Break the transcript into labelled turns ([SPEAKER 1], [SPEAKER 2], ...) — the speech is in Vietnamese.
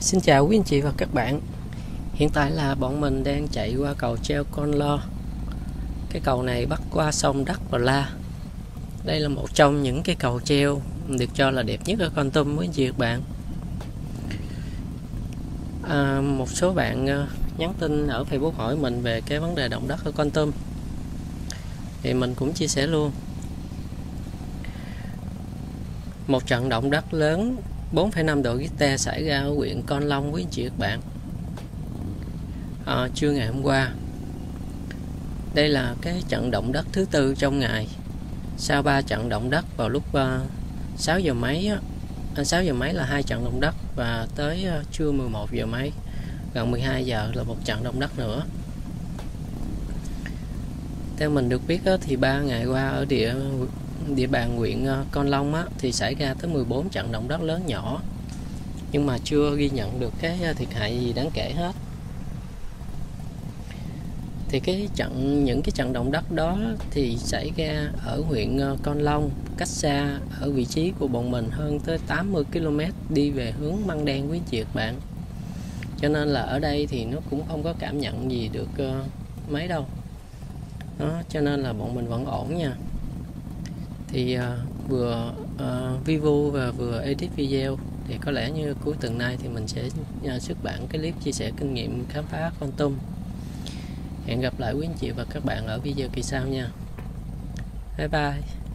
[SPEAKER 1] Xin chào quý anh chị và các bạn. Hiện tại là bọn mình đang chạy qua cầu treo Con Lo. Cái cầu này bắt qua sông Đắk và La. Đây là một trong những cái cầu treo được cho là đẹp nhất ở Con Tum với anh chị các bạn. À, Một số bạn à, nhắn tin ở Facebook hỏi mình về cái vấn đề động đất ở Con Tum. Thì mình cũng chia sẻ luôn. Một trận động đất lớn 4,5 độ Richter xảy ra ở huyện Con Long quý anh chị các bạn. À, trưa ngày hôm qua đây là cái trận động đất thứ tư trong ngày. Sau ba trận động đất vào lúc à, uh, 6 giờ mấy á, à, 6 giờ mấy là hai trận động đất và tới uh, trưa 11 giờ mấy gần 12 giờ là một trận động đất nữa. Theo mình được biết thì ba ngày qua ở địa địa bàn huyện ờ, Con Long á, thì xảy ra tới 14 trận động đất lớn nhỏ. Nhưng mà chưa ghi nhận được cái ờ, thiệt hại gì đáng kể hết. Thì cái trận những cái trận động đất đó thì xảy ra ở huyện ờ, Con Long cách xa ở vị trí của bọn mình hơn tới 80 km đi về hướng Măng Đen quý chị bạn. Cho nên là ở đây thì nó cũng không có cảm nhận gì được mấy đâu. Đó cho nên là bọn mình vẫn ổn nha thì uh, vừa uh, Vivo và vừa edit video. Thì có lẽ như cuối tuần nay thì mình sẽ uh, xuất bản cái clip chia sẻ kinh nghiệm khám phá con Tum hẹn gặp lại quý anh chị và các bạn ở video kỳ sau nha. Bye bye.